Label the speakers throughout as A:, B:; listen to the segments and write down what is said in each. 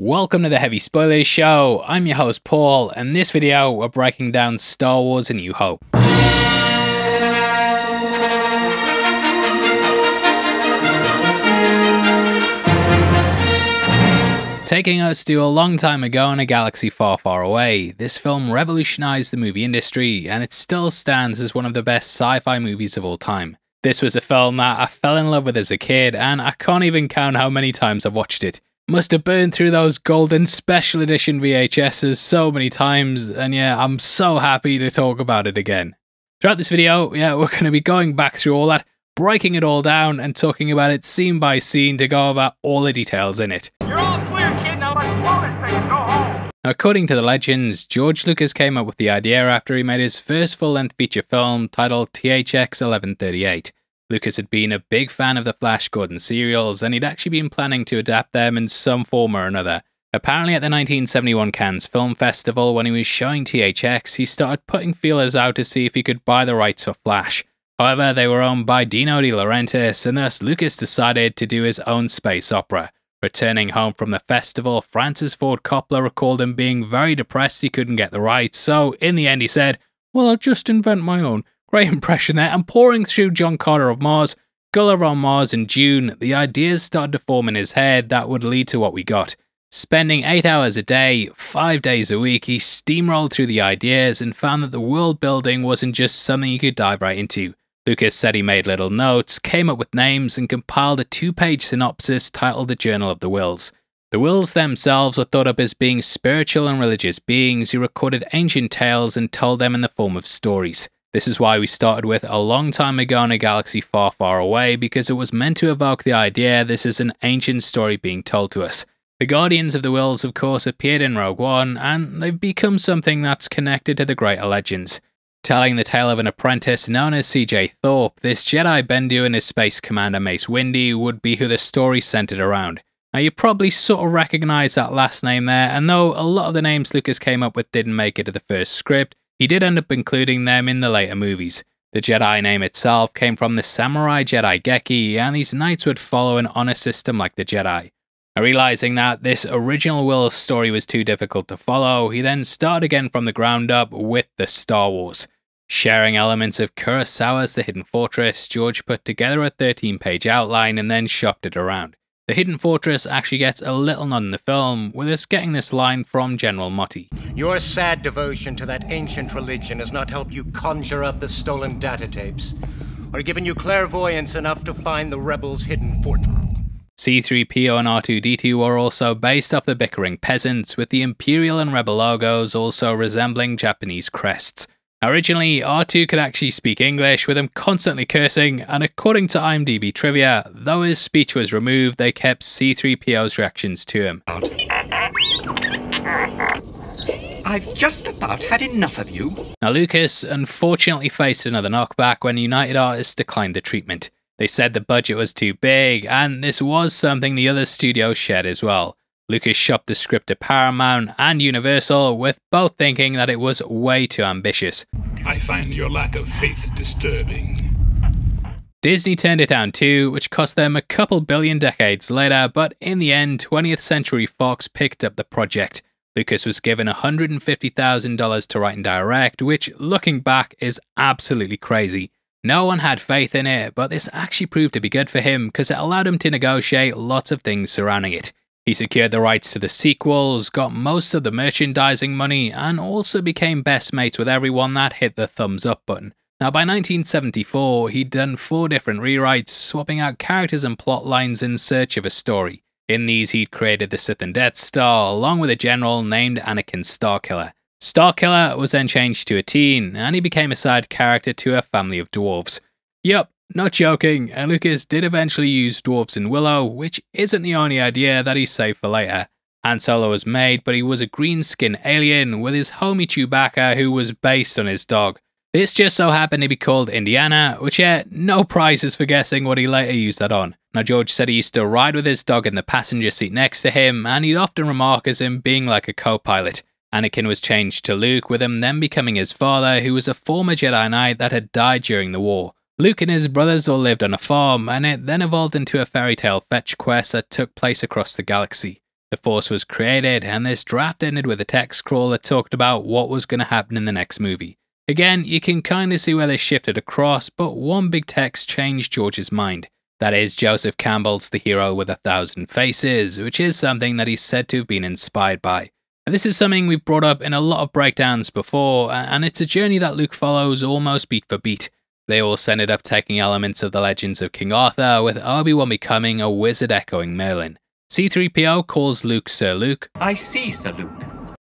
A: Welcome to the Heavy Spoilers Show. I'm your host Paul, and this video we're breaking down Star Wars A New Hope. Taking us to a long time ago in a galaxy far, far away, this film revolutionized the movie industry and it still stands as one of the best sci fi movies of all time. This was a film that I fell in love with as a kid, and I can't even count how many times I've watched it. Must have burned through those golden special edition VHSs so many times, and yeah, I'm so happy to talk about it again. Throughout this video, yeah, we're going to be going back through all that, breaking it all down, and talking about it scene by scene to go over all the details in it. According to the legends, George Lucas came up with the idea after he made his first full length feature film titled THX 1138. Lucas had been a big fan of the Flash Gordon serials, and he'd actually been planning to adapt them in some form or another. Apparently, at the 1971 Cannes Film Festival, when he was showing THX, he started putting feelers out to see if he could buy the rights for Flash. However, they were owned by Dino De Laurentiis, and thus Lucas decided to do his own space opera. Returning home from the festival, Francis Ford Coppola recalled him being very depressed he couldn't get the rights, so in the end he said, Well, I'll just invent my own. Great impression there, and pouring through John Carter of Mars, Gulliver on Mars in Dune, the ideas started to form in his head that would lead to what we got. Spending 8 hours a day, 5 days a week, he steamrolled through the ideas and found that the world building wasn't just something you could dive right into. Lucas said he made little notes, came up with names, and compiled a two page synopsis titled The Journal of the Whills. The Whills themselves were thought of as being spiritual and religious beings who recorded ancient tales and told them in the form of stories. This is why we started with a long time ago in a galaxy far, far away, because it was meant to evoke the idea this is an ancient story being told to us. The Guardians of the Whills, of course, appeared in Rogue One, and they've become something that's connected to the greater legends. Telling the tale of an apprentice known as CJ Thape, this Jedi Bendu and his space commander Mace Windu would be who the story centered around. Now, you probably sort of recognize that last name there, and though a lot of the names Lucas came up with didn't make it to the first script, he did end up including them in the later movies. The Jedi name itself came from the Samurai Jidaigeki, and these knights would follow an honor system like the Jedi. Realizing that this original Whill story was too difficult to follow, he then started again from the ground up with the Star Wars. Sharing elements of Kurosawa's The Hidden Fortress, George put together a 13 page outline and then shopped it around. The Hidden Fortress actually gets a little nod in the film, with us getting this line from General Motti.
B: Your sad devotion to that ancient religion has not helped you conjure up the stolen data tapes, or given you clairvoyance enough to find the rebels' hidden fortress.
A: C3PO and R2D2 are also based off the bickering peasants, with the Imperial and Rebel logos also resembling Japanese crests. Originally, R2 could actually speak English, with him constantly cursing, and according to IMDb trivia, though his speech was removed, they kept C3PO's reactions to him.
C: I've just about had enough of you.
A: Now, Lucas unfortunately faced another knockback when United Artists declined the treatment. They said the budget was too big, and this was something the other studios shared as well. Lucas shopped the script to Paramount and Universal, with both thinking that it was way too ambitious.
D: I find your lack of faith disturbing.
A: Disney turned it down too, which cost them a couple billion decades later, but in the end, 20th Century Fox picked up the project. Lucas was given $150,000 to write and direct, which, looking back, is absolutely crazy. No one had faith in it, but this actually proved to be good for him because it allowed him to negotiate lots of things surrounding it. He secured the rights to the sequels, got most of the merchandising money, and also became best mates with everyone that hit the thumbs up button. Now, by 1974, he'd done four different rewrites, swapping out characters and plot lines in search of a story. In these, he'd created the Sith and Death Star, along with a general named Anakin Starkiller. Starkiller was then changed to a teen, and he became a side character to a family of dwarves. Yup, not joking, and Lucas did eventually use dwarves in Willow, which isn't the only idea that he saved for later. Han Solo was made, but he was a green skinned alien with his homie Chewbacca, who was based on his dog. This just so happened to be called Indiana, which yeah, no prizes for guessing what he later used that on. Now, George said he used to ride with his dog in the passenger seat next to him, and he'd often remark as him being like a co pilot. Anakin was changed to Luke, with him then becoming his father, who was a former Jedi Knight that had died during the war. Luke and his brothers all lived on a farm, and it then evolved into a fairy tale fetch quest that took place across the galaxy. The Force was created, and this draft ended with a text scroll that talked about what was going to happen in the next movie. Again, you can kind of see where they shifted across, but one big text changed George's mind. That is Joseph Campbell's The Hero with a Thousand Faces, which is something that he's said to have been inspired by. And this is something we've brought up in a lot of breakdowns before, and it's a journey that Luke follows almost beat for beat. They also ended up taking elements of the legends of King Arthur, with Obi Wan becoming a wizard echoing Merlin. C3PO calls Luke Sir Luke.
C: I see, Sir Luke.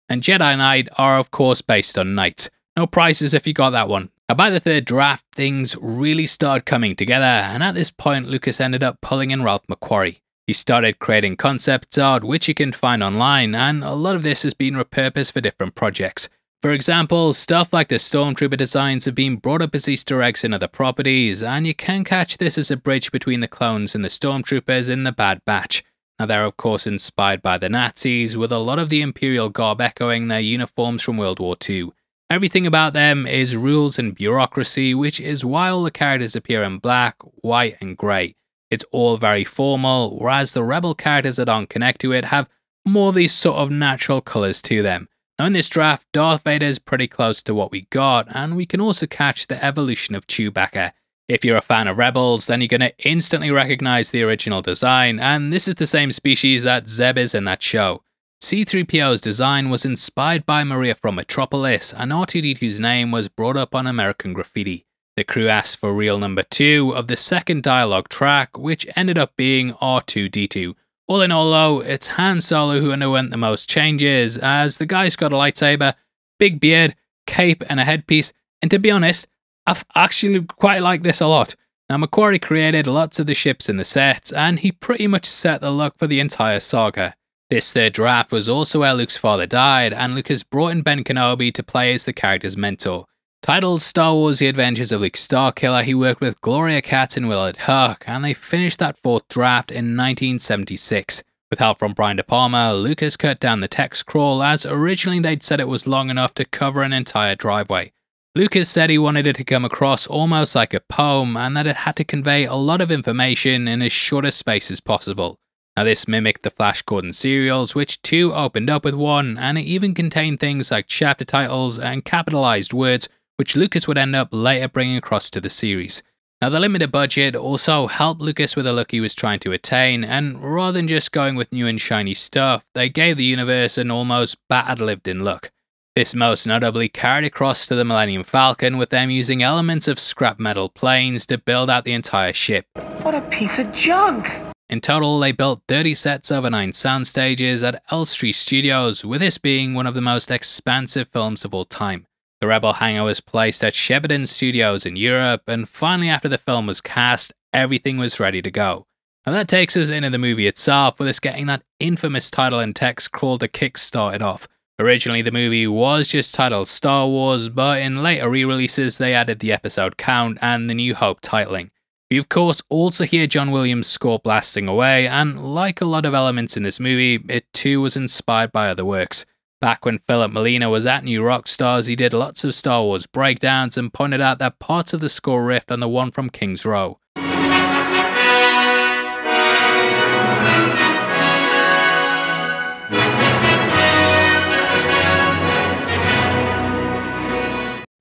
A: And Jedi Knight are, of course, based on knights. No prizes if you got that one. Now, by the third draft, things really started coming together, and at this point, Lucas ended up pulling in Ralph McQuarrie. He started creating concept art, which you can find online, and a lot of this has been repurposed for different projects. For example, stuff like the Stormtrooper designs have been brought up as Easter eggs in other properties, and you can catch this as a bridge between the clones and the Stormtroopers in the Bad Batch. Now, they're of course inspired by the Nazis, with a lot of the Imperial garb echoing their uniforms from World War II. Everything about them is rules and bureaucracy, which is why all the characters appear in black, white, and grey. It's all very formal, whereas the Rebel characters that aren't connected to it have more of these sort of natural colours to them. Now, in this draft, Darth Vader is pretty close to what we got, and we can also catch the evolution of Chewbacca. If you're a fan of Rebels, then you're going to instantly recognize the original design, and this is the same species that Zeb is in that show. C3PO's design was inspired by Maria from Metropolis, and R2D2's name was brought up on American Graffiti. The crew asked for reel number 2 of the second dialogue track, which ended up being R2D2. All in all, though, it's Han Solo who underwent the most changes, as the guy's got a lightsaber, big beard, cape, and a headpiece, and to be honest, I've actually quite like this a lot. Now, McQuarrie created lots of the ships in the set, and he pretty much set the look for the entire saga. This third draft was also where Luke's father died, and Lucas brought in Ben Kenobi to play as the character's mentor. Titled Star Wars The Adventures of Luke Starkiller, he worked with Gloria Katz and Willard Huyck, and they finished that fourth draft in 1976. With help from Brian De Palma, Lucas cut down the text crawl as originally they'd said it was long enough to cover an entire driveway. Lucas said he wanted it to come across almost like a poem and that it had to convey a lot of information in as short a space as possible. Now, this mimicked the Flash Gordon serials, which too opened up with one, and it even contained things like chapter titles and capitalized words, which Lucas would end up later bringing across to the series. Now, the limited budget also helped Lucas with the look he was trying to attain, and rather than just going with new and shiny stuff, they gave the universe an almost battered lived in look. This most notably carried across to the Millennium Falcon with them using elements of scrap metal planes to build out the entire ship.
C: What a piece of junk!
A: In total, they built 30 sets over 9 sound stages at Elstree Studios, with this being one of the most expansive films of all time. The Rebel hangar was placed at Shepperton Studios in Europe, and finally, after the film was cast, everything was ready to go. And that takes us into the movie itself, with us getting that infamous title and text crawled to kick start it off. Originally, the movie was just titled Star Wars, but in later re releases, they added the episode count and the New Hope titling. We, of course, also hear John Williams' score blasting away, and like a lot of elements in this movie, it too was inspired by other works. Back when Philip Molina was at New Rockstars, he did lots of Star Wars breakdowns and pointed out that parts of the score riffed on the one from King's Row.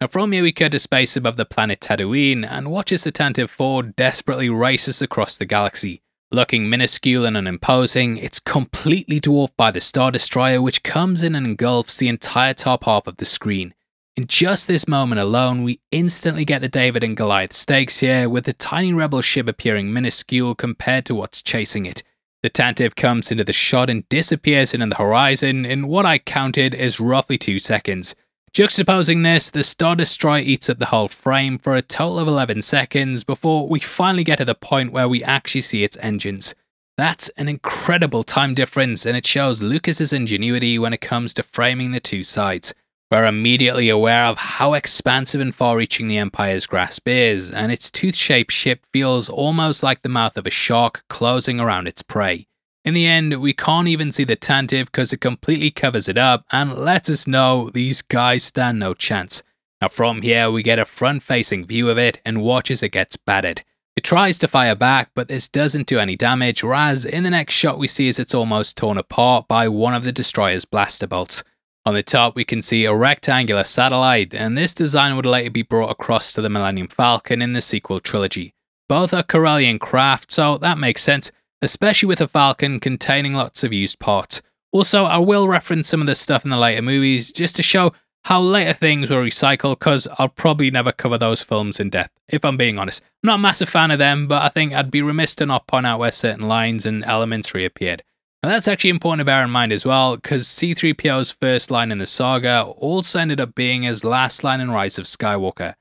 A: Now from here we cut to space above the planet Tatooine and watch as the Tantive 4 desperately races across the galaxy. Looking minuscule and unimposing, it's completely dwarfed by the Star Destroyer which comes in and engulfs the entire top half of the screen. In just this moment alone, we instantly get the David and Goliath stakes here, with the tiny rebel ship appearing minuscule compared to what's chasing it. The Tantive comes into the shot and disappears in the horizon in what I counted as roughly 2 seconds. Juxtaposing this, the Star Destroyer eats up the whole frame for a total of 11 seconds before we finally get to the point where we actually see its engines. That's an incredible time difference and it shows Lucas's ingenuity when it comes to framing the two sides. We're immediately aware of how expansive and far reaching the Empire's grasp is, and its tooth shaped ship feels almost like the mouth of a shark closing around its prey. In the end, we can't even see the Tantive because it completely covers it up and lets us know these guys stand no chance. Now from here, we get a front facing view of it and watch as it gets battered. It tries to fire back, but this doesn't do any damage, whereas in the next shot we see as it's almost torn apart by one of the destroyer's blaster bolts. On the top we can see a rectangular satellite, and this design would later be brought across to the Millennium Falcon in the sequel trilogy. Both are Corellian craft, so that makes sense, especially with a Falcon containing lots of used parts. Also, I will reference some of the stuff in the later movies just to show how later things were recycled because I'll probably never cover those films in depth, if I'm being honest. I'm not a massive fan of them, but I think I'd be remiss to not point out where certain lines and elements reappeared. And that's actually important to bear in mind as well, because C3PO's first line in the saga also ended up being his last line in Rise of Skywalker.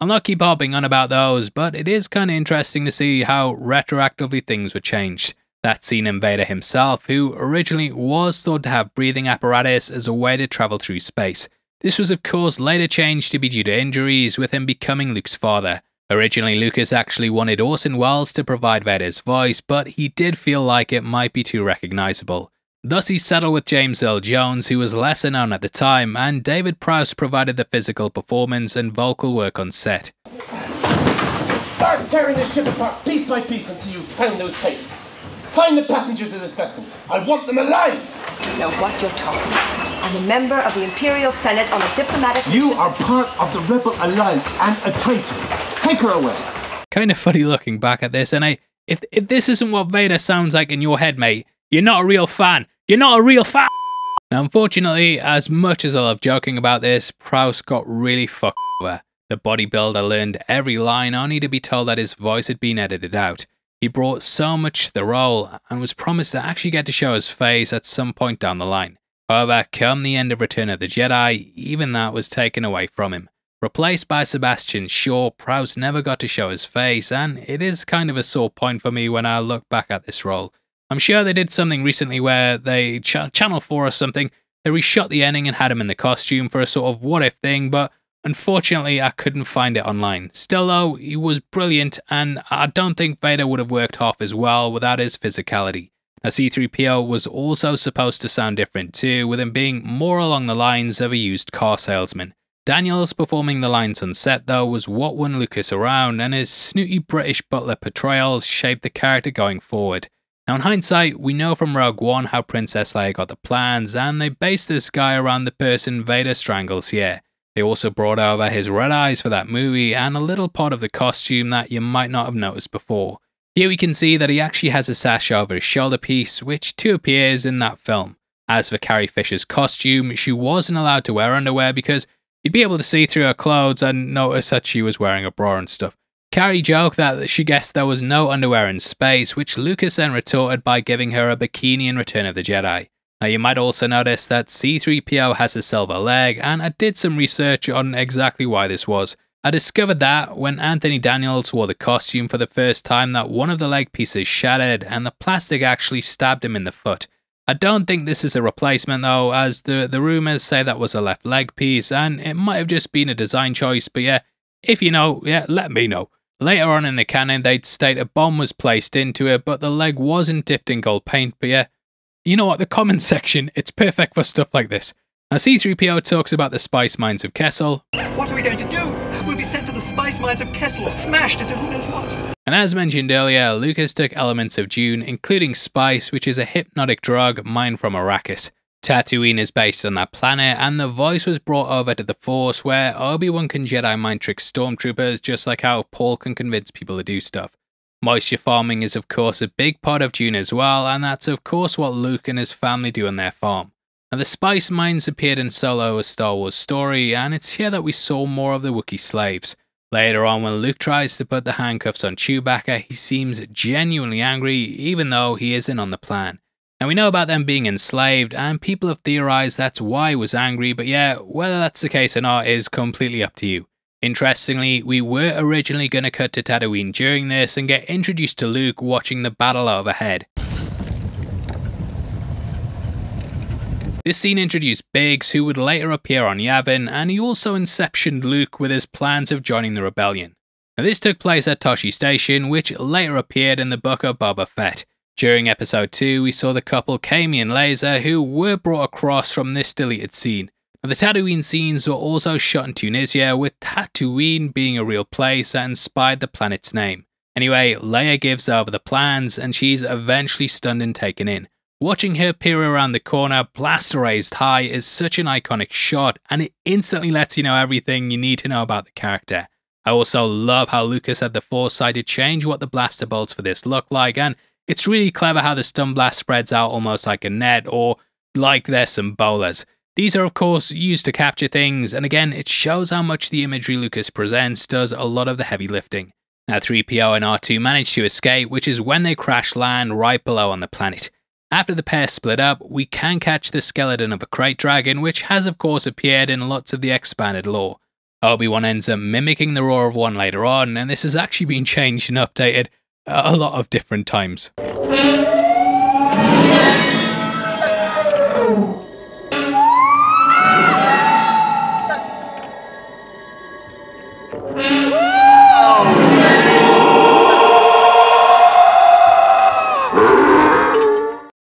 A: I'll not keep harping on about those, but it is kind of interesting to see how retroactively things were changed. That scene in Vader himself, who originally was thought to have breathing apparatus as a way to travel through space. This was of course later changed to be due to injuries, with him becoming Luke's father. Originally, Lucas actually wanted Orson Welles to provide Vader's voice, but he did feel like it might be too recognisable. Thus, he settled with James Earl Jones, who was lesser known at the time, and David Prowse provided the physical performance and vocal work on set.
E: Start tearing this ship apart piece by piece until you find those tapes. Find the passengers of this vessel. I want them alive.
F: You know what you're talking about. I'm a member of the Imperial Senate on a diplomatic
E: You are part of the Rebel Alliance and a traitor. Take her away.
A: Kind of funny looking back at this, and I, if if this isn't what Vader sounds like in your head, mate, you're not a real fan. You're not a real fan. Now, unfortunately, as much as I love joking about this, Prowse got really fucked over. The bodybuilder learned every line only to be told that his voice had been edited out. He brought so much to the role and was promised to actually get to show his face at some point down the line. However, come the end of Return of the Jedi, even that was taken away from him. Replaced by Sebastian Shaw, Prowse never got to show his face, and it is kind of a sore point for me when I look back at this role. I'm sure they did something recently where they, ch- Channel 4 or something, they reshot the ending and had him in the costume for a sort of what if thing, but Unfortunately, I couldn't find it online. Still though, he was brilliant and I don't think Vader would have worked half as well without his physicality. Now C-3PO was also supposed to sound different too, with him being more along the lines of a used car salesman. Daniels performing the lines on set though was what won Lucas around and his snooty British butler portrayals shaped the character going forward. Now in hindsight, we know from Rogue One how Princess Leia got the plans and they based this guy around the person Vader strangles here. They also brought over his red eyes for that movie and a little part of the costume that you might not have noticed before. Here we can see that he actually has a sash over his shoulder piece, which too appears in that film. As for Carrie Fisher's costume, she wasn't allowed to wear underwear because you'd be able to see through her clothes and notice that she was wearing a bra and stuff. Carrie joked that she guessed there was no underwear in space, which Lucas then retorted by giving her a bikini in Return of the Jedi. Now you might also notice that C3PO has a silver leg and I did some research on exactly why this was. I discovered that when Anthony Daniels wore the costume for the first time that one of the leg pieces shattered and the plastic actually stabbed him in the foot. I don't think this is a replacement though, as the, the rumours say that was a left leg piece and it might have just been a design choice, but yeah, if you know, yeah, let me know. Later on in the canon, they'd state a bomb was placed into it, but the leg wasn't dipped in gold paint, but yeah, you know what? The comments section, it's perfect for stuff like this. Now, C3PO talks about the spice mines of Kessel.
C: What are we going to do? We'll be sent to the spice mines of Kessel or smashed into who knows what.
A: And as mentioned earlier, Lucas took elements of Dune, including spice, which is a hypnotic drug mined from Arrakis. Tatooine is based on that planet, and the voice was brought over to the Force, where Obi-Wan can Jedi mind trick stormtroopers, just like how Paul can convince people to do stuff. Moisture farming is of course a big part of Dune as well, and that's of course what Luke and his family do on their farm. Now the spice mines appeared in Solo a Star Wars story, and it's here that we saw more of the Wookiee slaves. Later on, when Luke tries to put the handcuffs on Chewbacca, he seems genuinely angry, even though he isn't on the plan. Now we know about them being enslaved, and people have theorized that's why he was angry, but yeah, whether that's the case or not is completely up to you. Interestingly, we were originally going to cut to Tatooine during this and get introduced to Luke watching the battle overhead. This scene introduced Biggs, who would later appear on Yavin, and he also inceptioned Luke with his plans of joining the rebellion. Now, this took place at Tosche Station, which later appeared in the book of Boba Fett. During episode 2, we saw the couple Camie and Laser, who were brought across from this deleted scene. The Tatooine scenes were also shot in Tunisia, with Tataouine being a real place that inspired the planet's name. Anyway, Leia gives over the plans and she's eventually stunned and taken in. Watching her peer around the corner, blaster raised high, is such an iconic shot and it instantly lets you know everything you need to know about the character. I also love how Lucas had the foresight to change what the blaster bolts for this look like, and it's really clever how the stun blast spreads out almost like a net or like there's some bolas. These are of course used to capture things, and again, it shows how much the imagery Lucas presents does a lot of the heavy lifting. Now 3PO and R2 manage to escape, which is when they crash land right below on the planet. After the pair split up, we can catch the skeleton of a krayt dragon, which has of course appeared in lots of the expanded lore. Obi-Wan ends up mimicking the roar of one later on, and this has actually been changed and updated a lot of different times.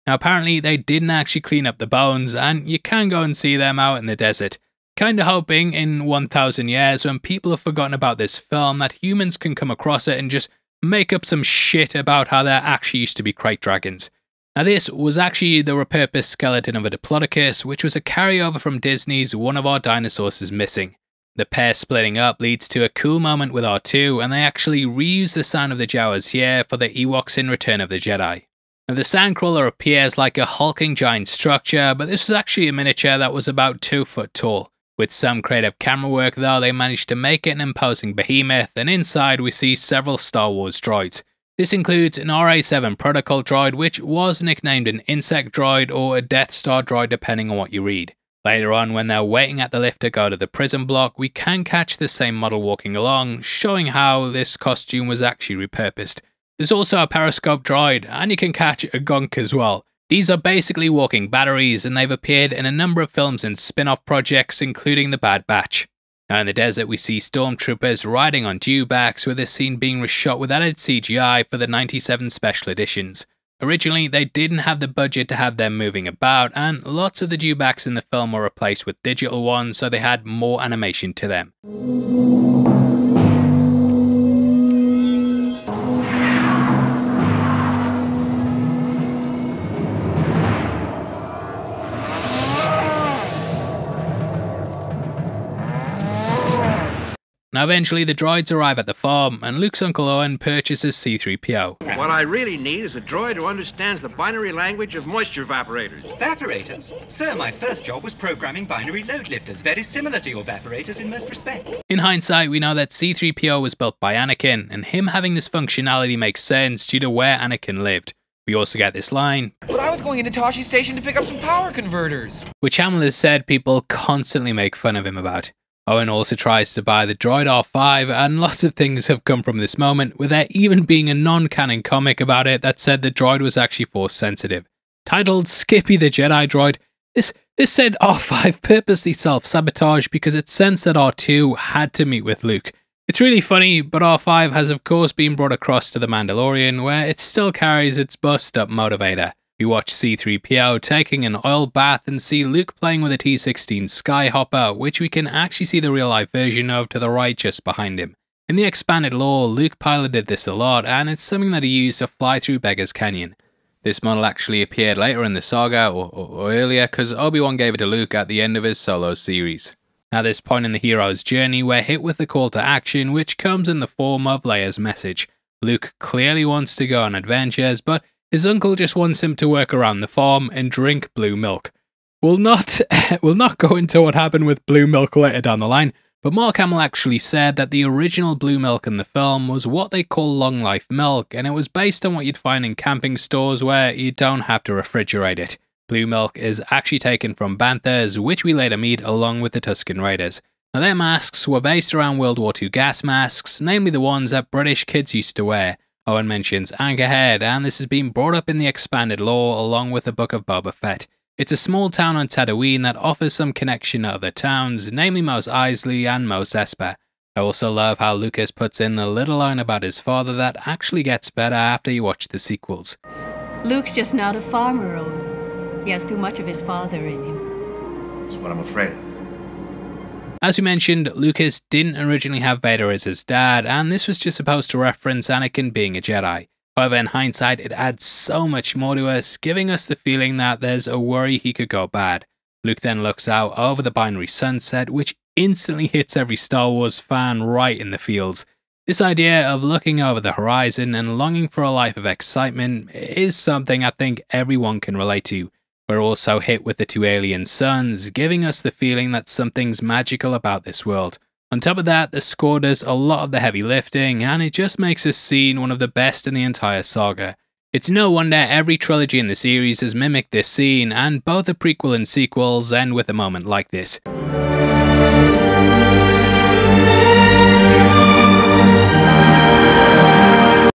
A: Now, apparently, they didn't actually clean up the bones, and you can go and see them out in the desert. Kinda hoping in 1000 years, when people have forgotten about this film, that humans can come across it and just make up some shit about how there actually used to be krayt dragons. Now, this was actually the repurposed skeleton of a Diplodocus, which was a carryover from Disney's One of Our Dinosaurs is Missing. The pair splitting up leads to a cool moment with R2, and they actually reuse the sound of the Jawas here for the Ewoks in Return of the Jedi. Now, the Sandcrawler appears like a hulking giant structure, but this was actually a miniature that was about 2 foot tall. With some creative camera work though, they managed to make it an imposing behemoth, and inside we see several Star Wars droids. This includes an RA-7 protocol droid, which was nicknamed an insect droid or a Death Star droid depending on what you read. Later on, when they're waiting at the lift to go to the prison block, we can catch the same model walking along, showing how this costume was actually repurposed. There's also a periscope droid, and you can catch a Gonk as well. These are basically walking batteries, and they've appeared in a number of films and spin off projects, including The Bad Batch. Now, in the desert, we see stormtroopers riding on dewbacks, with this scene being reshot with added CGI for the 97 special editions. Originally, they didn't have the budget to have them moving about, and lots of the dewbacks in the film were replaced with digital ones, so they had more animation to them. Now, eventually, the droids arrive at the farm, and Luke's Uncle Owen purchases C3PO.
G: What I really need is a droid who understands the binary language of moisture evaporators.
H: Evaporators? Sir, my first job was programming binary load lifters, very similar to your evaporators in most respects.
A: In hindsight, we know that C3PO was built by Anakin, and him having this functionality makes sense due to where Anakin lived. We also get this line.
I: But I was going into Tosche Station to pick up some power converters.
A: Which Hamill has said people constantly make fun of him about. Owen also tries to buy the Droid R5, and lots of things have come from this moment, with there even being a non canon comic about it that said the droid was actually force sensitive. Titled Skippy the Jedi Droid, this, this said R5 purposely self sabotaged because it sensed that R2 had to meet with Luke. It's really funny, but R5 has of course been brought across to The Mandalorian, where it still carries its bust up motivator. We watch C3PO taking an oil bath and see Luke playing with a T-16 Skyhopper, which we can actually see the real life version of to the right just behind him. In the expanded lore, Luke piloted this a lot, and it's something that he used to fly through Beggar's Canyon. This model actually appeared later in the saga, or, or, or earlier, because Obi-Wan gave it to Luke at the end of his solo series. At this point in the hero's journey, we're hit with a call to action, which comes in the form of Leia's message. Luke clearly wants to go on adventures, but his uncle just wants him to work around the farm and drink blue milk. We'll not, we'll not go into what happened with blue milk later down the line, but Mark Hamill actually said that the original blue milk in the film was what they call long life milk, and it was based on what you'd find in camping stores where you don't have to refrigerate it. Blue milk is actually taken from banthas, which we later meet along with the Tusken Raiders. Now, their masks were based around World War II gas masks, namely the ones that British kids used to wear. Owen mentions Anchorhead, and this has been brought up in the expanded lore along with the Book of Boba Fett. It's a small town on Tatooine that offers some connection to other towns, namely Mos Eisley and Mos Espa. I also love how Lucas puts in the little line about his father that actually gets better after you watch the sequels.
J: Luke's just not a farmer, Owen. He has too much of his father in him.
G: That's what I'm afraid of.
A: As we mentioned, Lucas didn't originally have Vader as his dad, and this was just supposed to reference Anakin being a Jedi. However, in hindsight, it adds so much more to us, giving us the feeling that there's a worry he could go bad. Luke then looks out over the binary sunset, which instantly hits every Star Wars fan right in the feels. This idea of looking over the horizon and longing for a life of excitement is something I think everyone can relate to. We're also hit with the two alien suns, giving us the feeling that something's magical about this world. On top of that, the score does a lot of the heavy lifting, and it just makes this scene one of the best in the entire saga. It's no wonder every trilogy in the series has mimicked this scene, and both the prequel and sequels end with a moment like this.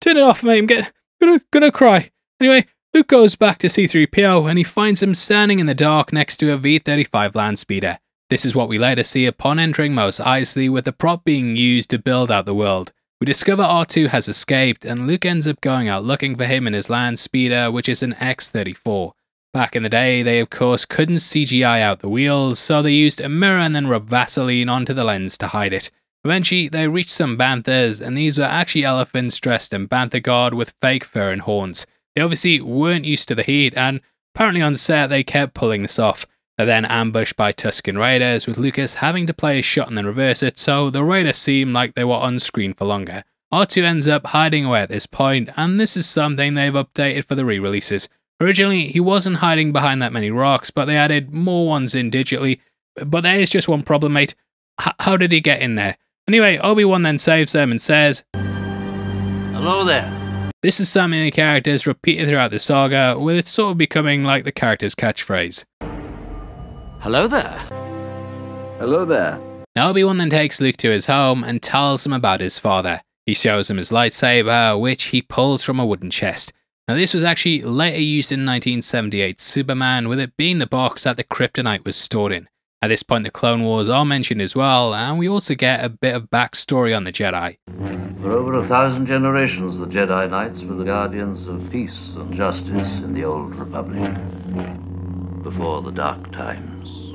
A: Turn it off, mate. I'm get, gonna, gonna cry. Anyway, Luke goes back to C3PO and he finds him standing in the dark next to a V-35 Landspeeder. This is what we later see upon entering Mos Eisley with the prop being used to build out the world. We discover R2 has escaped and Luke ends up going out looking for him in his Landspeeder which is an X-34. Back in the day, they of course couldn't CGI out the wheels, so they used a mirror and then rubbed Vaseline onto the lens to hide it. Eventually, they reached some banthas, and these were actually elephants dressed in bantha guard with fake fur and horns. They obviously weren't used to the heat, and apparently on set they kept pulling this off. They're then ambushed by Tusken Raiders, with Lucas having to play a shot and then reverse it, so the Raiders seem like they were on screen for longer. R2 ends up hiding away at this point, and this is something they've updated for the re releases. Originally, he wasn't hiding behind that many rocks, but they added more ones in digitally. But there is just one problem, mate. H how did he get in there? Anyway, Obi Wan then saves them and says,
J: Hello there.
A: This is something the characters repeated throughout the saga, with it sort of becoming like the character's catchphrase.
J: Hello there.
K: Hello there.
A: Now Obi-Wan then takes Luke to his home and tells him about his father. He shows him his lightsaber, which he pulls from a wooden chest. Now this was actually later used in 1978 Superman, with it being the box that the kryptonite was stored in. At this point the Clone Wars are mentioned as well, and we also get a bit of backstory on the Jedi.
K: For over a thousand generations, the Jedi Knights were the guardians of peace and justice in the Old Republic. Before the Dark Times.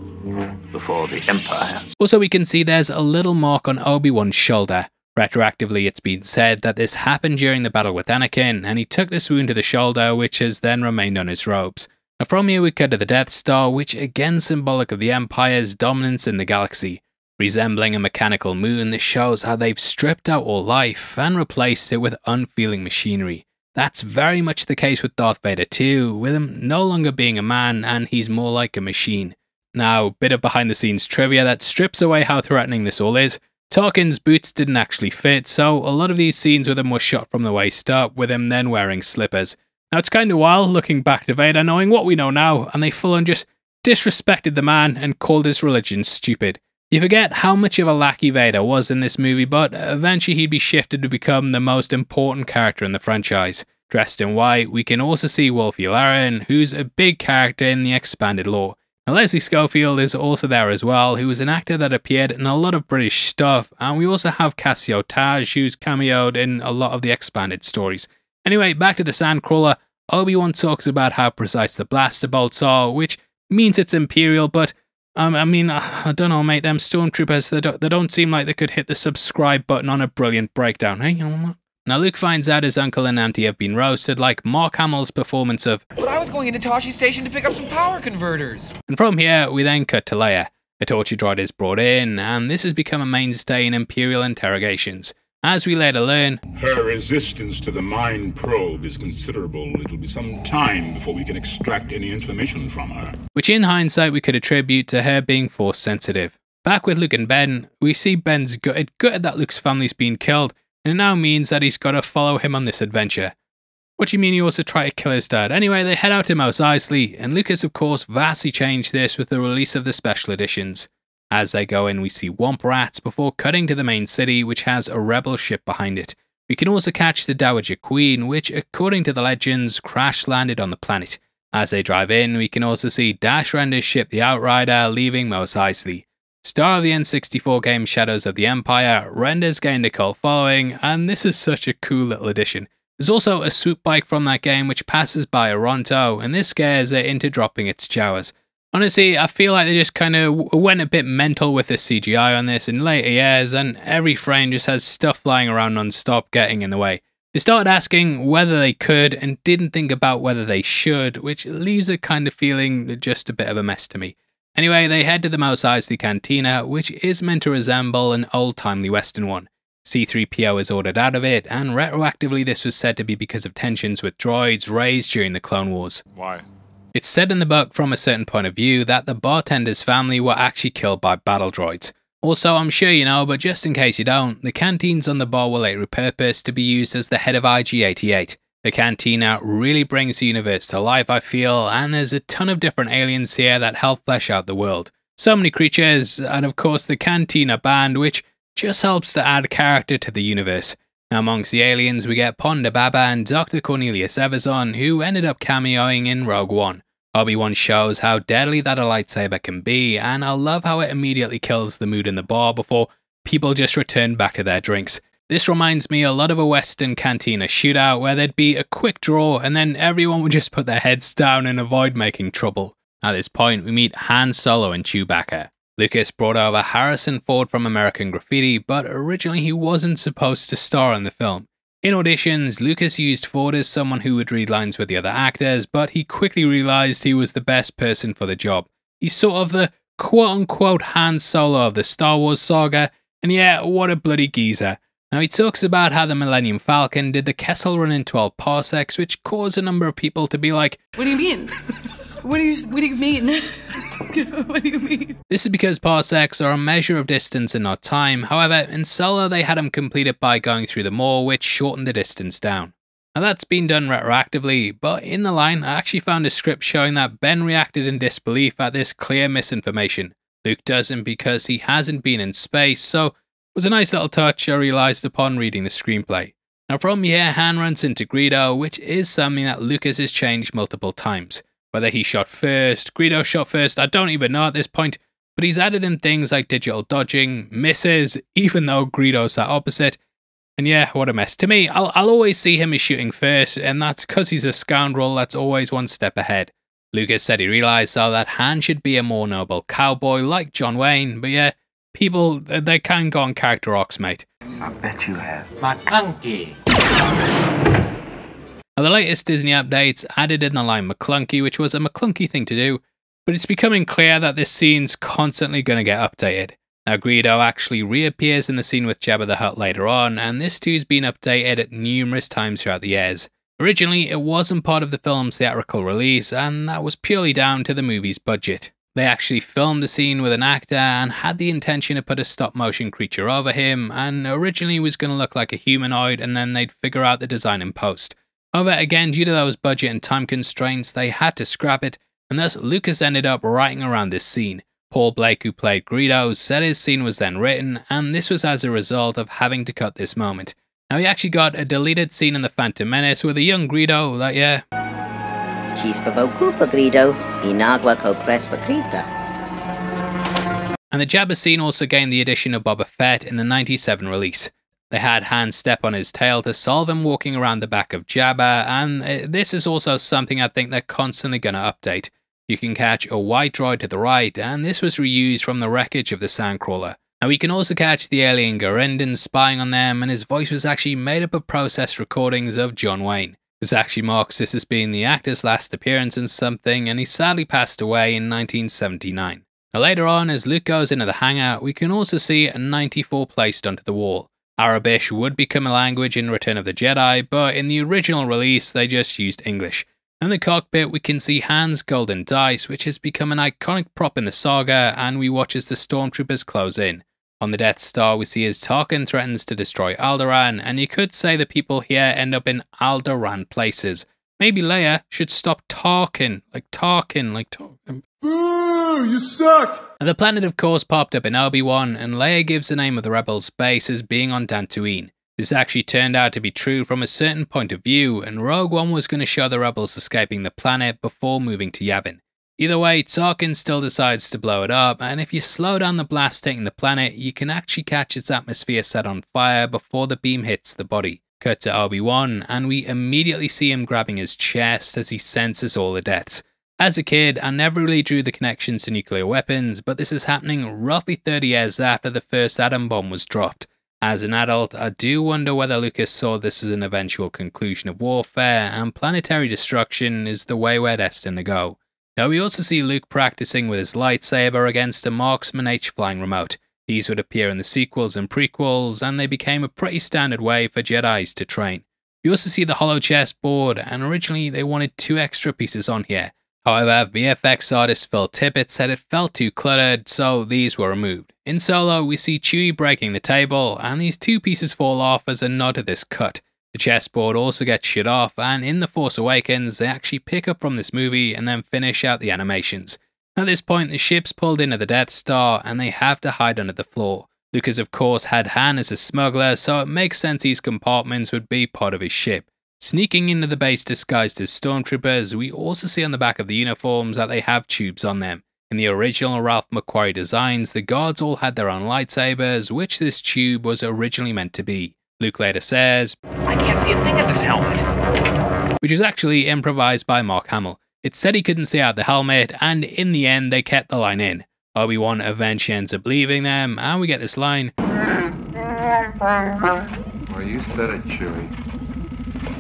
K: Before the Empire.
A: Also, we can see there's a little mark on Obi-Wan's shoulder. Retroactively, it's been said that this happened during the battle with Anakin, and he took this wound to the shoulder, which has then remained on his robes. Now, from here, we cut to the Death Star, which again symbolic of the Empire's dominance in the galaxy. Resembling a mechanical moon, this shows how they've stripped out all life and replaced it with unfeeling machinery. That's very much the case with Darth Vader too, with him no longer being a man and he's more like a machine. Now, bit of behind the scenes trivia that strips away how threatening this all is. Tarkin's boots didn't actually fit, so a lot of these scenes with him were shot from the waist up, with him then wearing slippers. Now, it's kind of wild looking back to Vader knowing what we know now, and they full on just disrespected the man and called his religion stupid. You forget how much of a lackey Vader was in this movie, but eventually he'd be shifted to become the most important character in the franchise. Dressed in white, we can also see Wolf Yularen, who's a big character in the expanded lore. Now, Leslie Schofield is also there as well, who was an actor that appeared in a lot of British stuff, and we also have Cassio Tagge, who's cameoed in a lot of the expanded stories. Anyway, back to the Sandcrawler, Obi-Wan talks about how precise the blaster bolts are, which means it's Imperial, but um, I mean, I don't know, mate. Them stormtroopers, they don't, they don't seem like they could hit the subscribe button on a brilliant breakdown, hey? Now Luke finds out his uncle and auntie have been roasted, like Mark Hamill's performance of.
I: But I was going into Tosche Station to pick up some power converters.
A: And from here, we then cut to Leia. A torture droid is brought in, and this has become a mainstay in Imperial interrogations. As we later learn,
D: her resistance to the mind probe is considerable. It'll be some time before we can extract any information from her.
A: Which, in hindsight, we could attribute to her being force sensitive. Back with Luke and Ben, we see Ben's gutted, gutted that Luke's family's been killed, and it now means that he's got to follow him on this adventure. What do you mean he also tried to kill his dad? Anyway, they head out to Mos Eisley, and Lucas, of course, vastly changed this with the release of the special editions. As they go in, we see Womp Rats before cutting to the main city, which has a rebel ship behind it. We can also catch the Dowager Queen, which, according to the legends, crash landed on the planet. As they drive in, we can also see Dash Rendar's ship, the Outrider, leaving Mos Eisley. Star of the N64 game Shadows of the Empire, Rendar's gained a cult following, and this is such a cool little addition. There's also a swoop bike from that game which passes by a Ronto, and this scares it into dropping its showers. Honestly, I feel like they just kind of went a bit mental with the CGI on this in later years, and every frame just has stuff flying around non-stop getting in the way. They started asking whether they could and didn't think about whether they should, which leaves a kind of feeling just a bit of a mess to me. Anyway, they head to the Mos Eisley Cantina, which is meant to resemble an old timely Western one. C3PO is ordered out of it, and retroactively this was said to be because of tensions with droids raised during the Clone Wars.
L: Why?
A: It's said in the book from a certain point of view that the bartender's family were actually killed by battle droids. Also, I'm sure you know, but just in case you don't, the canteens on the bar were later repurposed to be used as the head of IG-88. The cantina really brings the universe to life, I feel, and there's a ton of different aliens here that help flesh out the world. So many creatures, and of course the cantina band, which just helps to add character to the universe. Amongst the aliens, we get Ponda Baba and Dr. Cornelius Evazan, who ended up cameoing in Rogue One. Obi-Wan shows how deadly that a lightsaber can be, and I love how it immediately kills the mood in the bar before people just return back to their drinks. This reminds me a lot of a Western cantina shootout where there'd be a quick draw and then everyone would just put their heads down and avoid making trouble. At this point, we meet Han Solo and Chewbacca. Lucas brought over Harrison Ford from American Graffiti, but originally he wasn't supposed to star in the film. In auditions, Lucas used Ford as someone who would read lines with the other actors, but he quickly realised he was the best person for the job. He's sort of the quote unquote Han Solo of the Star Wars saga, and yeah, what a bloody geezer. Now, he talks about how the Millennium Falcon did the Kessel run in 12 parsecs, which caused a number of people to be like,
M: What do you mean? What do you, what do you mean? what do you mean?
A: This is because parsecs are a measure of distance and not time. However, in Solo, they had him complete it by going through the Maw, which shortened the distance down. Now that's been done retroactively, but in the line, I actually found a script showing that Ben reacted in disbelief at this clear misinformation. Luke doesn't because he hasn't been in space, so it was a nice little touch I realised upon reading the screenplay. Now from here, Han runs into Greedo, which is something that Lucas has changed multiple times. Whether he shot first, Greedo shot first, I don't even know at this point, but he's added in things like digital dodging, misses, even though Greedo's that opposite. And yeah, what a mess. To me, I'll, I'll always see him as shooting first, and that's because he's a scoundrel that's always one step ahead. Lucas said he realised though that Han should be a more noble cowboy like John Wayne, but yeah, people, they can go on character arcs, mate.
J: I bet you have. Maclunkey.
A: Now, the latest Disney updates added in the line Maclunkey, which was a Maclunkey thing to do, but it's becoming clear that this scene's constantly going to get updated. Now, Greedo actually reappears in the scene with Jabba the Hutt later on, and this too's been updated numerous times throughout the years. Originally, it wasn't part of the film's theatrical release, and that was purely down to the movie's budget. They actually filmed the scene with an actor and had the intention to put a stop motion creature over him, and originally was going to look like a humanoid, and then they'd figure out the design in post. Oh, However, again, due to those budget and time constraints, they had to scrap it, and thus Lucas ended up writing around this scene. Paul Blake, who played Greedo, said his scene was then written, and this was as a result of having to cut this moment. Now, he actually got a deleted scene in The Phantom Menace with a young Greedo that, yeah.
N: Chispa Bokupa Greedo, Inagua Co Crespa Crita.
A: And the Jabba scene also gained the addition of Boba Fett in the 97 release. They had Han step on his tail to solve him walking around the back of Jabba, and uh, this is also something I think they're constantly going to update. You can catch a white droid to the right, and this was reused from the wreckage of the Sandcrawler. Now we can also catch the alien Garindan spying on them, and his voice was actually made up of processed recordings of John Wayne. This actually marks this as being the actor's last appearance in something, and he sadly passed away in 1979. Now later on, as Luke goes into the hangar, we can also see a 94 placed onto the wall. Aurebesh would become a language in Return of the Jedi, but in the original release they just used English. In the cockpit we can see Han's golden dice, which has become an iconic prop in the saga, and we watch as the stormtroopers close in. On the Death Star we see as Tarkin threatens to destroy Alderaan, and you could say the people here end up in Alderaan places. Maybe Leia should stop talking, like Tarkin, like Tarkin.
L: Boo! You suck!
A: The planet, of course, popped up in Obi-Wan, and Leia gives the name of the Rebels' base as being on Dantooine. This actually turned out to be true from a certain point of view, and Rogue One was going to show the Rebels escaping the planet before moving to Yavin. Either way, Tarkin still decides to blow it up, and if you slow down the blast hitting the planet, you can actually catch its atmosphere set on fire before the beam hits the body. Cut to Obi-Wan, and we immediately see him grabbing his chest as he senses all the deaths. As a kid, I never really drew the connections to nuclear weapons, but this is happening roughly 30 years after the first atom bomb was dropped. As an adult, I do wonder whether Lucas saw this as an eventual conclusion of warfare, and planetary destruction is the way we're destined to go. Now we also see Luke practicing with his lightsaber against a Marksman H flying remote. These would appear in the sequels and prequels, and they became a pretty standard way for Jedi's to train. We also see the holo chessboard, and originally they wanted two extra pieces on here. However, VFX artist Phil Tippett said it felt too cluttered, so these were removed. In Solo, we see Chewie breaking the table, and these two pieces fall off as a nod to this cut. The chessboard also gets shut off, and in The Force Awakens, they actually pick up from this movie and then finish out the animations. At this point, the ship's pulled into the Death Star, and they have to hide under the floor. Lucas, of course, had Han as a smuggler, so it makes sense these compartments would be part of his ship. Sneaking into the base disguised as stormtroopers, we also see on the back of the uniforms that they have tubes on them. In the original Ralph McQuarrie designs, the guards all had their own lightsabers, which this tube was originally meant to be. Luke later says,
C: I can't see a thing at this helmet.
A: Which is actually improvised by Mark Hamill. It said he couldn't see out the helmet, and in the end, they kept the line in. Obi-Wan eventually ends up leaving them, and we get this line.
J: Well, you said it, Chewie.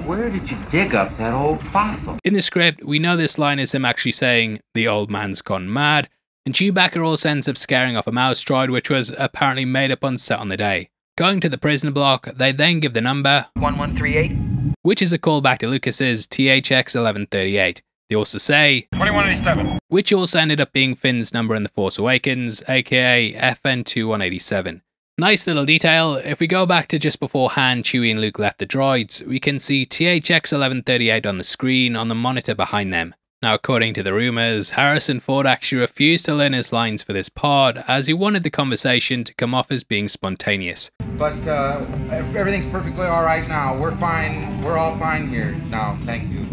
J: Where did you dig up that old fossil?
A: In the script, we know this line is him actually saying, the old man's gone mad, and Chewbacca also ends up scaring off a mouse droid which was apparently made up on set on the day. Going to the prison block, they then give the number
C: 1138,
A: which is a callback to Lucas's THX 1138. They also say
C: 2187,
A: which also ended up being Finn's number in The Force Awakens, aka FN 2187. Nice little detail, if we go back to just before Han, Chewie and Luke left the droids, we can see THX 1138 on the screen on the monitor behind them. Now according to the rumours, Harrison Ford actually refused to learn his lines for this part as he wanted the conversation to come off as being spontaneous.
O: But uh, everything's perfectly alright now. We're fine. We're all fine here now. Thank you.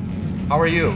O: How are you?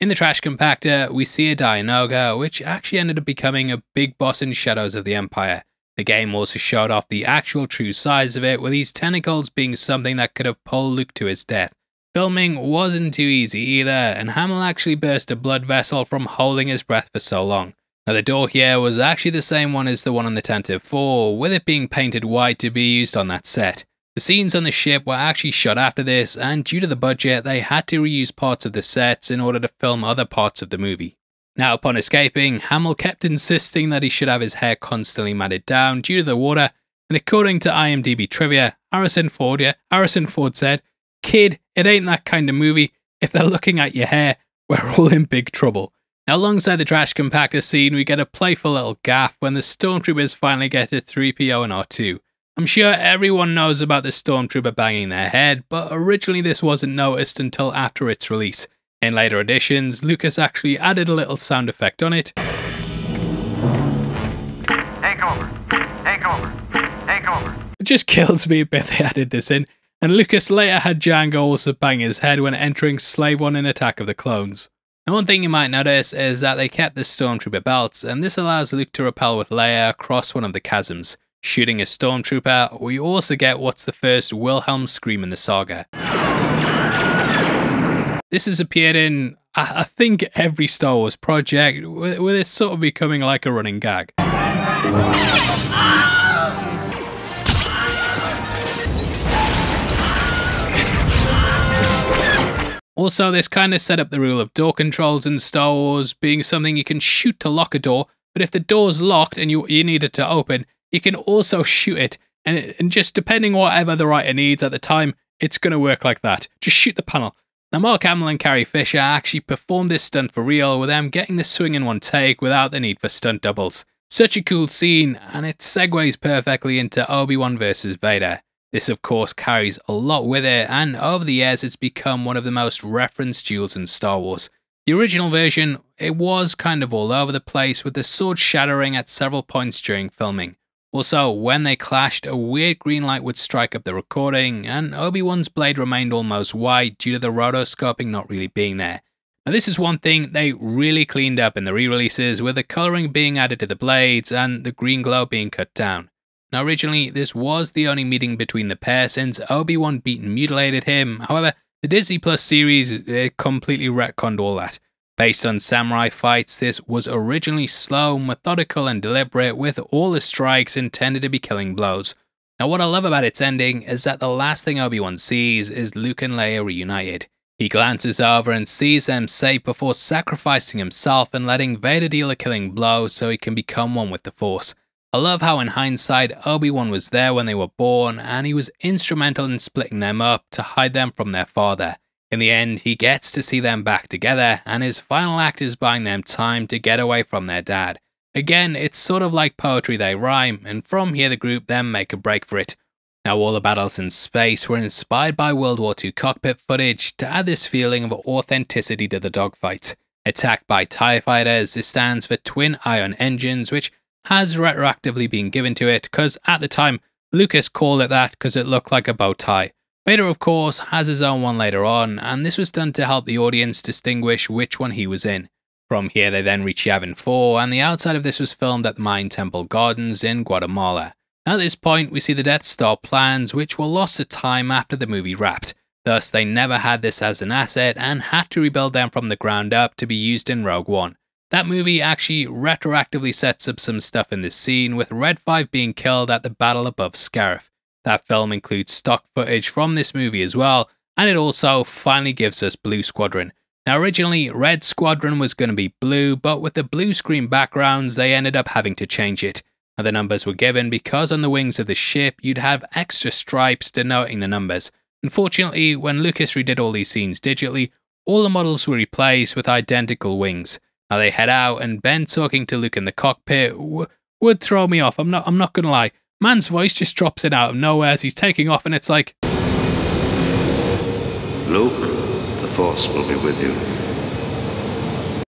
A: In the trash compactor, we see a Dianoga, which actually ended up becoming a big boss in Shadows of the Empire. The game also showed off the actual true size of it, with these tentacles being something that could have pulled Luke to his death. Filming wasn't too easy either, and Hamill actually burst a blood vessel from holding his breath for so long. Now the door here was actually the same one as the one on the Tantive 4, with it being painted white to be used on that set. The scenes on the ship were actually shot after this, and due to the budget, they had to reuse parts of the sets in order to film other parts of the movie. Now, upon escaping, Hamill kept insisting that he should have his hair constantly matted down due to the water, and according to IMDb trivia, Harrison Ford, yeah, Harrison Ford said, Kid, it ain't that kind of movie. If they're looking at your hair, we're all in big trouble. Now, alongside the trash compactor scene, we get a playful little gaff when the stormtroopers finally get to 3PO and R2. I'm sure everyone knows about the stormtrooper banging their head, but originally this wasn't noticed until after its release. In later editions, Lucas actually added a little sound effect on it.
C: Take over. Take over. Take over.
A: It just kills me a bit they added this in. And Lucas later had Jango also bang his head when entering Slave One in Attack of the Clones. Now one thing you might notice is that they kept the Stormtrooper belts, and this allows Luke to rappel with Leia across one of the chasms. Shooting a Stormtrooper, we also get what's the first Wilhelm scream in the saga. This has appeared in, I think, every Star Wars project, with it sort of becoming like a running gag. Also, this kind of set up the rule of door controls in Star Wars being something you can shoot to lock a door, but if the door's locked and you, you need it to open, you can also shoot it, and, it, and just depending whatever the writer needs at the time, it's going to work like that. Just shoot the panel. Now, Mark Hamill and Carrie Fisher actually performed this stunt for real, with them getting the swing in one take without the need for stunt doubles. Such a cool scene, and it segues perfectly into Obi-Wan versus Vader. This, of course, carries a lot with it, and over the years, it's become one of the most referenced duels in Star Wars. The original version, it was kind of all over the place, with the sword shattering at several points during filming. Also, when they clashed, a weird green light would strike up the recording, and Obi-Wan's blade remained almost white due to the rotoscoping not really being there. Now this is one thing they really cleaned up in the re-releases, with the colouring being added to the blades and the green glow being cut down. Now originally, this was the only meeting between the pair since Obi-Wan beat and mutilated him, however, the Disney Plus series eh, completely retconned all that. Based on samurai fights, this was originally slow, methodical, and deliberate, with all the strikes intended to be killing blows. Now, what I love about its ending is that the last thing Obi Wan sees is Luke and Leia reunited. He glances over and sees them safe before sacrificing himself and letting Vader deal a killing blow so he can become one with the Force. I love how, in hindsight, Obi Wan was there when they were born and he was instrumental in splitting them up to hide them from their father. In the end, he gets to see them back together, and his final act is buying them time to get away from their dad. Again, it's sort of like poetry they rhyme, and from here the group then make a break for it. Now, all the battles in space were inspired by World War II cockpit footage to add this feeling of authenticity to the dogfights. Attacked by TIE fighters, this stands for Twin Ion Engines, which has retroactively been given to it because at the time Lucas called it that because it looked like a bow tie. Vader, of course, has his own one later on, and this was done to help the audience distinguish which one he was in. From here, they then reach Yavin 4, and the outside of this was filmed at the Mayan Temple Gardens in Guatemala. At this point, we see the Death Star plans, which were lost to time after the movie wrapped. Thus, they never had this as an asset and had to rebuild them from the ground up to be used in Rogue One. That movie actually retroactively sets up some stuff in this scene, with Red 5 being killed at the battle above Scarif. That film includes stock footage from this movie as well, and it also finally gives us Blue Squadron. Now, originally, Red Squadron was going to be blue, but with the blue screen backgrounds, they ended up having to change it. Now, the numbers were given because on the wings of the ship, you'd have extra stripes denoting the numbers. Unfortunately, when Lucas redid all these scenes digitally, all the models were replaced with identical wings. Now they head out, and Ben talking to Luke in the cockpit would throw me off. I'm not. I'm not gonna lie. Man's voice just drops it out of nowhere as he's taking off, and it's like.
K: Luke, the Force will be with you.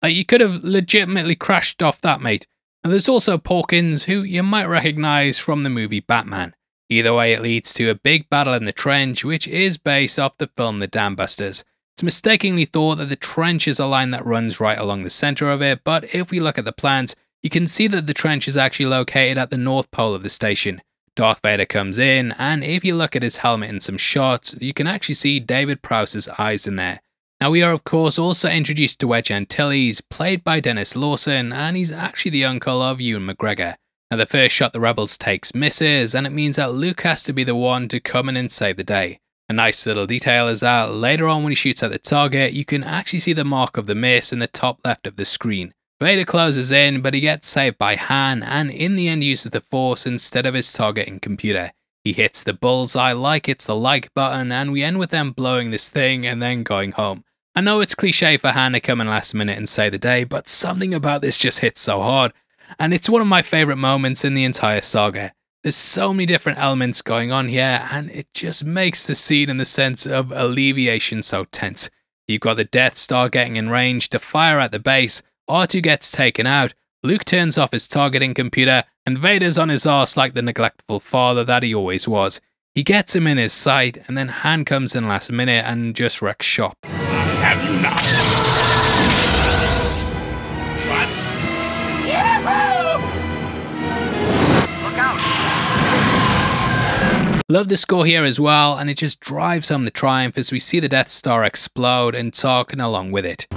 A: Like, you could have legitimately crashed off that, mate. And there's also Porkins, who you might recognise from the movie Batman. Either way, it leads to a big battle in the trench, which is based off the film The Dambusters. It's mistakenly thought that the trench is a line that runs right along the centre of it, but if we look at the plans, you can see that the trench is actually located at the north pole of the station. Darth Vader comes in, and if you look at his helmet in some shots, you can actually see David Prowse's eyes in there. Now we are of course also introduced to Wedge Antilles, played by Denis Lawson, and he's actually the uncle of Ewan McGregor. Now the first shot the rebels takes misses, and it means that Luke has to be the one to come in and save the day. A nice little detail is that later on when he shoots at the target, you can actually see the mark of the miss in the top left of the screen. Vader closes in, but he gets saved by Han, and in the end uses the Force instead of his targeting computer. He hits the bullseye like it's the like button, and we end with them blowing this thing and then going home. I know it's cliche for Han to come in last minute and save the day, but something about this just hits so hard, and it's one of my favourite moments in the entire saga. There's so many different elements going on here, and it just makes the scene in the sense of alleviation so tense. You've got the Death Star getting in range to fire at the base, R2 gets taken out, Luke turns off his targeting computer, and Vader's on his ass like the neglectful father that he always was. He gets him in his sight, and then Han comes in last minute and just wrecks shop.
D: Have you not?
C: What? Look out!
A: Love the score here as well, and it just drives home the triumph as we see the Death Star explode and Tarkin along with it.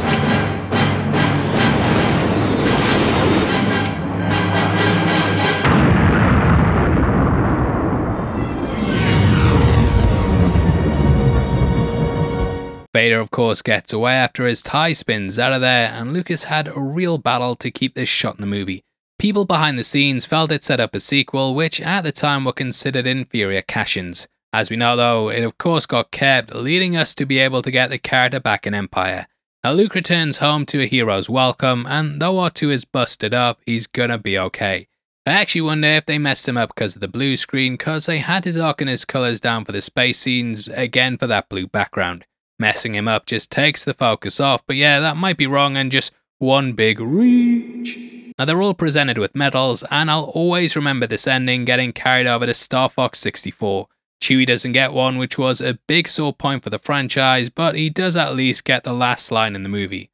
A: Vader, of course, gets away after his tie spins out of there, and Lucas had a real battle to keep this shot in the movie. People behind the scenes felt it set up a sequel, which at the time were considered inferior cash-ins. As we know though, it of course got kept, leading us to be able to get the character back in Empire. Now Luke returns home to a hero's welcome, and though R2 is busted up, he's gonna be okay. I actually wonder if they messed him up because of the blue screen, cause they had to darken his colours down for the space scenes, again for that blue background. Messing him up just takes the focus off, but yeah, that might be wrong and just one big reach. Now they're all presented with medals, and I'll always remember this ending getting carried over to Star Fox 64. Chewie doesn't get one, which was a big sore point for the franchise, but he does at least get the last line in the movie.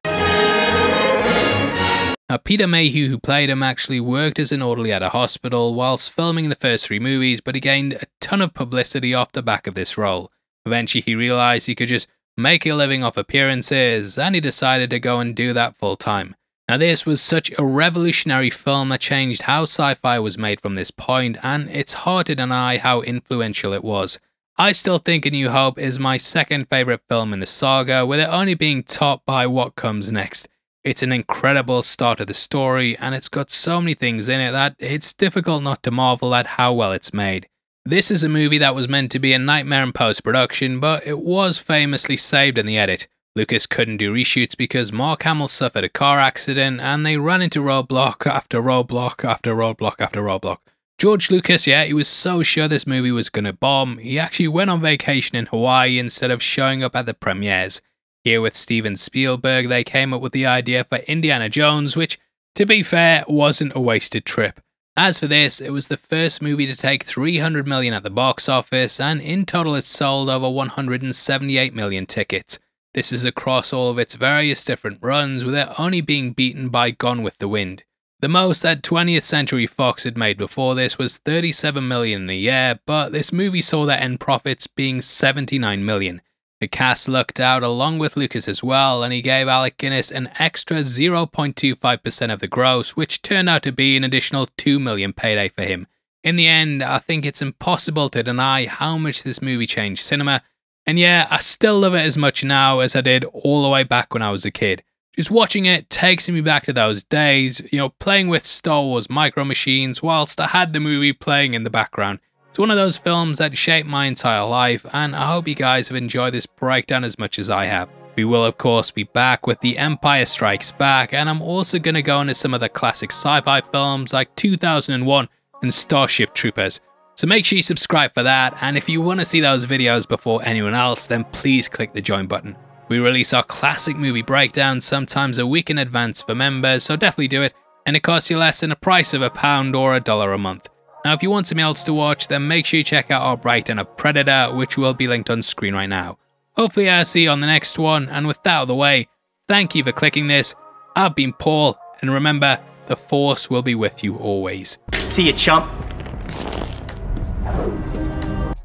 A: Now, Peter Mayhew, who played him, actually worked as an orderly at a hospital whilst filming the first three movies, but he gained a ton of publicity off the back of this role. Eventually, he realised he could just make a living off appearances, and he decided to go and do that full time. Now, this was such a revolutionary film that changed how sci fi was made from this point, and it's hard to deny how influential it was. I still think A New Hope is my second favourite film in the saga, with it only being topped by what comes next. It's an incredible start of the story, and it's got so many things in it that it's difficult not to marvel at how well it's made. This is a movie that was meant to be a nightmare in post production, but it was famously saved in the edit. Lucas couldn't do reshoots because Mark Hamill suffered a car accident and they ran into roadblock after roadblock after roadblock after roadblock. George Lucas, yeah, he was so sure this movie was gonna bomb, he actually went on vacation in Hawaii instead of showing up at the premieres. Here with Steven Spielberg, they came up with the idea for Indiana Jones, which, to be fair, wasn't a wasted trip. As for this, it was the first movie to take 300 million at the box office, and in total it sold over 178 million tickets. This is across all of its various different runs, with it only being beaten by Gone with the Wind. The most that 20th Century Fox had made before this was 37 million in a year, but this movie saw their end profits being 79 million. The cast lucked out along with Lucas as well, and he gave Alec Guinness an extra 0.25% of the gross, which turned out to be an additional 2 million payday for him. In the end, I think it's impossible to deny how much this movie changed cinema, and yeah, I still love it as much now as I did all the way back when I was a kid. Just watching it takes me back to those days, you know, playing with Star Wars micro machines whilst I had the movie playing in the background. It's one of those films that shaped my entire life, and I hope you guys have enjoyed this breakdown as much as I have. We will, of course, be back with The Empire Strikes Back, and I'm also going to go into some of the classic sci fi films like 2001 and Starship Troopers. So make sure you subscribe for that, and if you want to see those videos before anyone else, then please click the join button. We release our classic movie breakdowns sometimes a week in advance for members, so definitely do it, and it costs you less than a price of a pound or a dollar a month. Now if you want something else to watch then make sure you check out our Brighton a Predator which will be linked on screen right now. Hopefully I'll see you on the next one and with that out of the way, thank you for clicking this, I've been Paul and remember the force will be with you always.
P: See you chump.